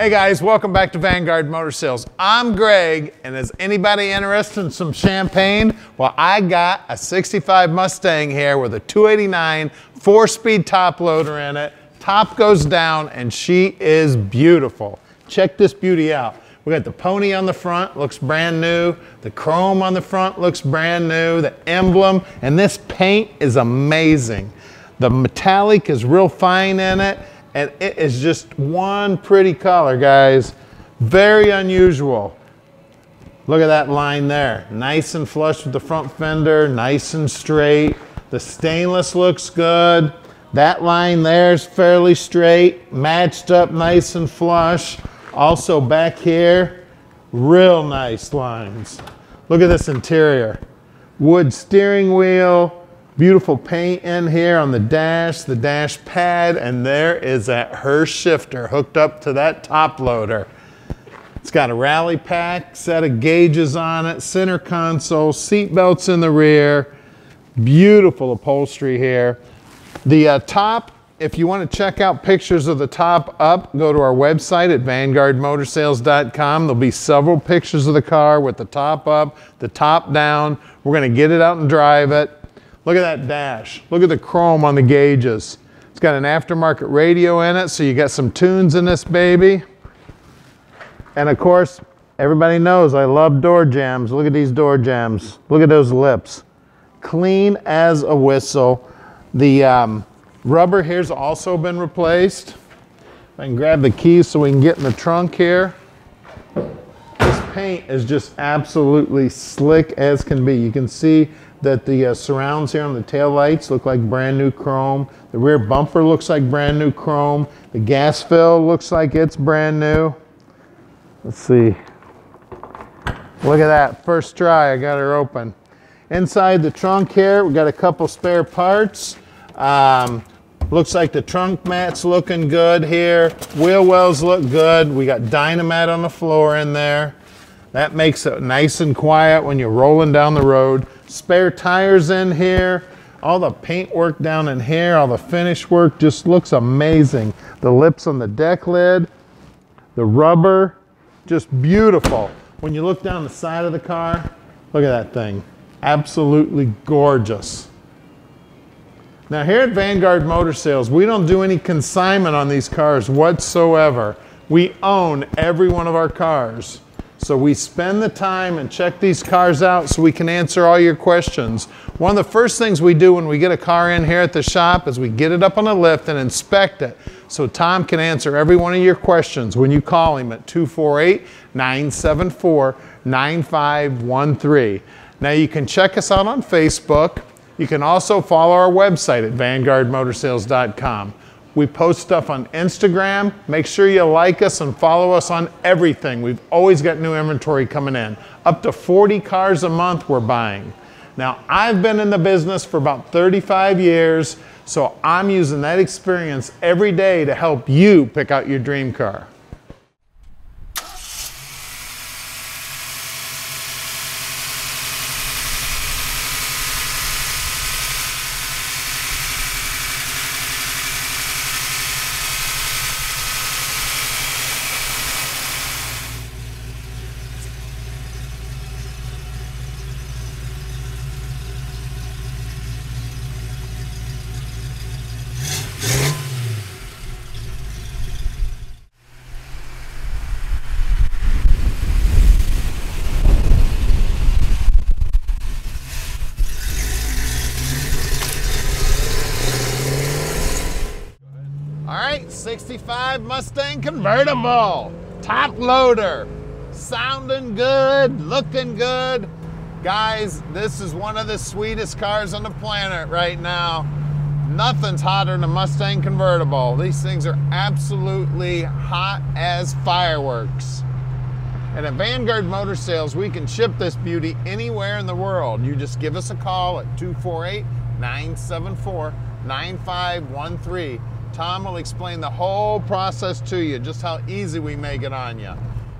Hey guys, welcome back to Vanguard Motor Sales. I'm Greg, and is anybody interested in some champagne? Well, I got a 65 Mustang here with a 289 four-speed top loader in it. Top goes down, and she is beautiful. Check this beauty out. We got the pony on the front, looks brand new. The chrome on the front looks brand new. The emblem, and this paint is amazing. The metallic is real fine in it and it is just one pretty color, guys. Very unusual. Look at that line there. Nice and flush with the front fender, nice and straight. The stainless looks good. That line there is fairly straight, matched up nice and flush. Also back here, real nice lines. Look at this interior. Wood steering wheel, Beautiful paint in here on the dash, the dash pad, and there is that Hurst shifter hooked up to that top loader. It's got a Rally Pac, set of gauges on it, center console, seat belts in the rear. Beautiful upholstery here. The uh, top, if you want to check out pictures of the top up, go to our website at vanguardmotorsales.com. There'll be several pictures of the car with the top up, the top down. We're going to get it out and drive it. Look at that dash. Look at the chrome on the gauges. It's got an aftermarket radio in it, so you got some tunes in this baby. And of course, everybody knows I love door jambs. Look at these door jambs. Look at those lips. Clean as a whistle. The um, rubber here's also been replaced. I can grab the keys so we can get in the trunk here. This paint is just absolutely slick as can be. You can see that the uh, surrounds here on the tail lights look like brand new chrome. The rear bumper looks like brand new chrome. The gas fill looks like it's brand new. Let's see. Look at that, first try, I got her open. Inside the trunk here, we got a couple spare parts. Um, looks like the trunk mat's looking good here. Wheel wells look good. We got Dynamat on the floor in there. That makes it nice and quiet when you're rolling down the road. Spare tires in here. All the paint work down in here, all the finish work just looks amazing. The lips on the deck lid, the rubber, just beautiful. When you look down the side of the car, look at that thing. Absolutely gorgeous. Now here at Vanguard Motor Sales, we don't do any consignment on these cars whatsoever. We own every one of our cars. So we spend the time and check these cars out so we can answer all your questions. One of the first things we do when we get a car in here at the shop is we get it up on a lift and inspect it. So Tom can answer every one of your questions when you call him at 248-974-9513. Now you can check us out on Facebook. You can also follow our website at vanguardmotorsales.com. We post stuff on Instagram. Make sure you like us and follow us on everything. We've always got new inventory coming in. Up to 40 cars a month we're buying. Now, I've been in the business for about 35 years, so I'm using that experience every day to help you pick out your dream car. All right, 65 Mustang convertible, top loader, sounding good, looking good. Guys, this is one of the sweetest cars on the planet right now. Nothing's hotter than a Mustang convertible. These things are absolutely hot as fireworks. And at Vanguard Motor Sales, we can ship this beauty anywhere in the world. You just give us a call at 248 974 9513 Tom will explain the whole process to you, just how easy we make it on you.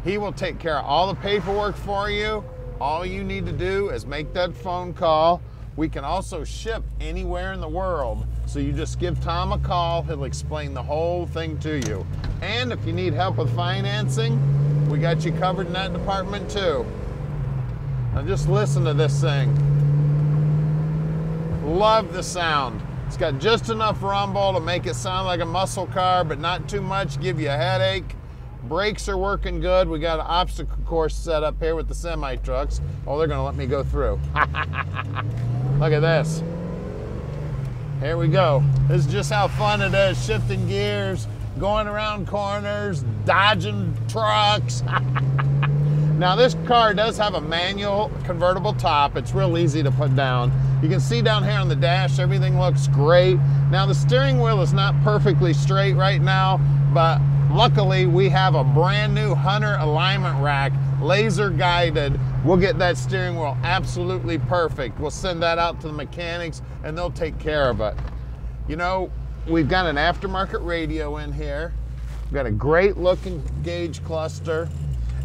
He will take care of all the paperwork for you. All you need to do is make that phone call. We can also ship anywhere in the world. So you just give Tom a call, he'll explain the whole thing to you. And if you need help with financing, we got you covered in that department too. Now just listen to this thing. Love the sound. It's got just enough rumble to make it sound like a muscle car, but not too much, give you a headache. Brakes are working good. We got an obstacle course set up here with the semi trucks. Oh, they're gonna let me go through. Look at this. Here we go. This is just how fun it is, shifting gears, going around corners, dodging trucks. now this car does have a manual convertible top. It's real easy to put down. You can see down here on the dash, everything looks great. Now the steering wheel is not perfectly straight right now, but luckily we have a brand new Hunter alignment rack, laser guided. We'll get that steering wheel absolutely perfect. We'll send that out to the mechanics and they'll take care of it. You know, we've got an aftermarket radio in here. We've got a great looking gauge cluster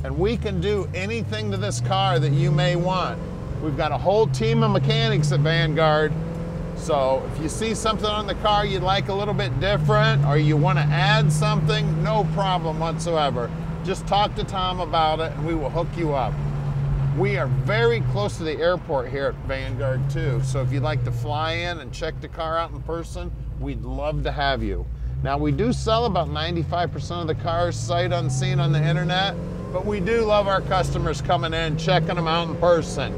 and we can do anything to this car that you may want. We've got a whole team of mechanics at Vanguard. So if you see something on the car you'd like a little bit different or you want to add something, no problem whatsoever. Just talk to Tom about it and we will hook you up. We are very close to the airport here at Vanguard too. So if you'd like to fly in and check the car out in person, we'd love to have you. Now we do sell about 95% of the cars sight unseen on the internet, but we do love our customers coming in, checking them out in person.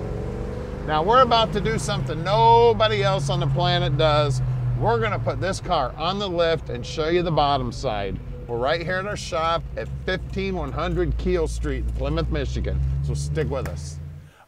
Now we're about to do something nobody else on the planet does. We're gonna put this car on the lift and show you the bottom side. We're right here at our shop at 15100 Keel Street in Plymouth, Michigan. So stick with us.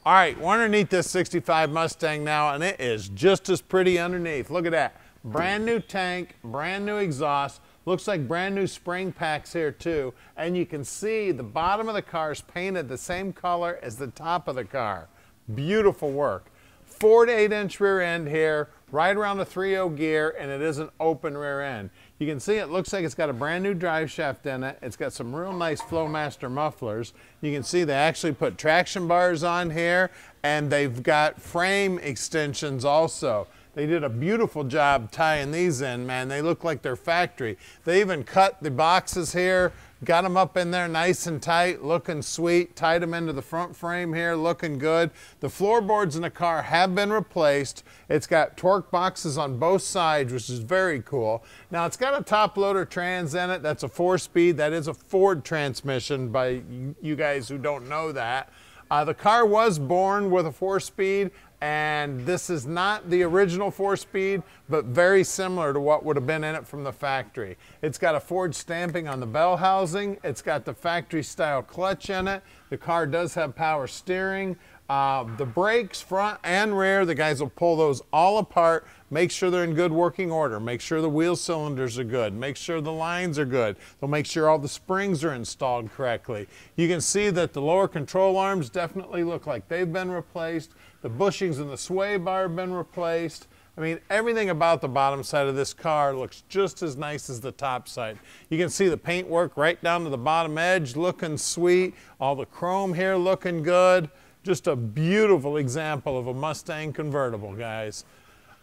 All right, we're underneath this 65 Mustang now and it is just as pretty underneath. Look at that. Brand new tank, brand new exhaust, looks like brand new spring packs here too. And you can see the bottom of the car is painted the same color as the top of the car. Beautiful work. Four to eight inch rear end here, right around the 3.0 gear, and it is an open rear end. You can see it looks like it's got a brand new drive shaft in it. It's got some real nice Flowmaster mufflers. You can see they actually put traction bars on here, and they've got frame extensions also. They did a beautiful job tying these in, man. They look like they're factory. They even cut the boxes here Got them up in there nice and tight, looking sweet. Tied them into the front frame here, looking good. The floorboards in the car have been replaced. It's got torque boxes on both sides, which is very cool. Now it's got a top loader trans in it. That's a four speed. That is a Ford transmission by you guys who don't know that. Uh, the car was born with a four speed and this is not the original four speed but very similar to what would have been in it from the factory. It's got a Ford stamping on the bell housing. It's got the factory style clutch in it. The car does have power steering. Uh, the brakes front and rear the guys will pull those all apart. Make sure they're in good working order. Make sure the wheel cylinders are good. Make sure the lines are good. They'll make sure all the springs are installed correctly. You can see that the lower control arms definitely look like they've been replaced the bushings and the sway bar have been replaced. I mean, everything about the bottom side of this car looks just as nice as the top side. You can see the paint work right down to the bottom edge, looking sweet. All the chrome here looking good. Just a beautiful example of a Mustang convertible, guys.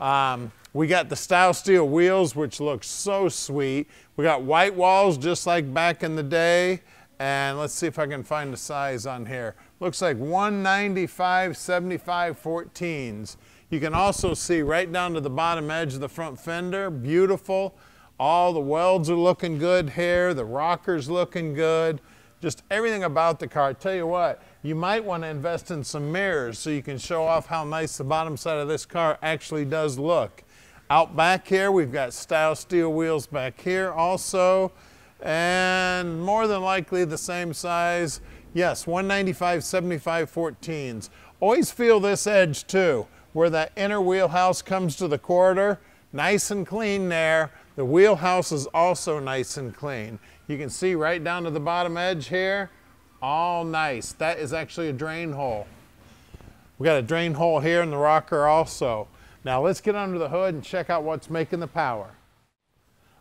Um, we got the style steel wheels, which look so sweet. We got white walls, just like back in the day. And let's see if I can find the size on here. Looks like 195 75 14s. You can also see right down to the bottom edge of the front fender, beautiful. All the welds are looking good here, the rocker's looking good. Just everything about the car. I tell you what, you might want to invest in some mirrors so you can show off how nice the bottom side of this car actually does look. Out back here, we've got style steel wheels back here also and more than likely the same size. Yes, 195 75 14s. Always feel this edge too, where that inner wheelhouse comes to the quarter. Nice and clean there. The wheelhouse is also nice and clean. You can see right down to the bottom edge here. All nice. That is actually a drain hole. We got a drain hole here in the rocker also. Now let's get under the hood and check out what's making the power.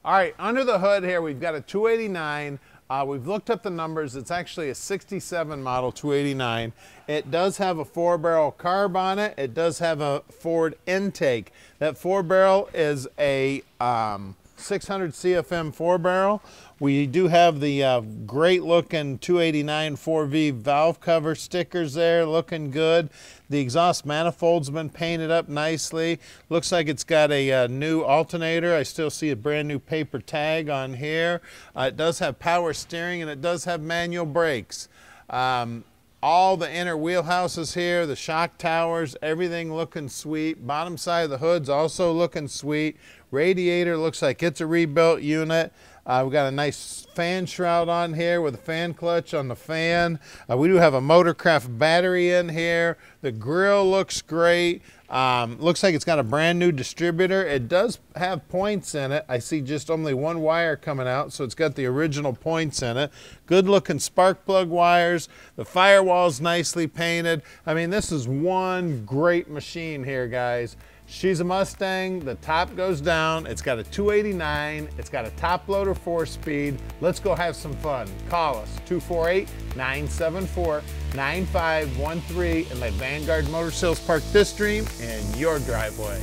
All right, under the hood here, we've got a 289 Uh, we've looked up the numbers. It's actually a 67 model 289. It does have a four barrel carb on it. It does have a Ford intake. That four barrel is a um, 600 CFM four barrel. We do have the uh, great looking 289 4V valve cover stickers there looking good. The exhaust manifold's been painted up nicely. Looks like it's got a, uh, new alternator. I still see a brand new paper tag on here. Uh, it does have power steering and it does have manual brakes. Um, all the inner wheelhouses here, the shock towers, everything looking sweet. Bottom side of the hood's also looking sweet. Radiator looks like it's a rebuilt unit. Uh, we've got a nice fan shroud on here with a fan clutch on the fan. Uh, we do have a Motorcraft battery in here. The grill looks great. Um, looks like it's got a brand new distributor. It does have points in it. I see just only one wire coming out, so it's got the original points in it. Good looking spark plug wires. The firewall's nicely painted. I mean, this is one great machine here, guys. She's a Mustang, the top goes down, it's got a 289, it's got a top loader four speed. Let's go have some fun. Call us, 248-974-9513 and let Vanguard Motor Sales park this dream in your driveway.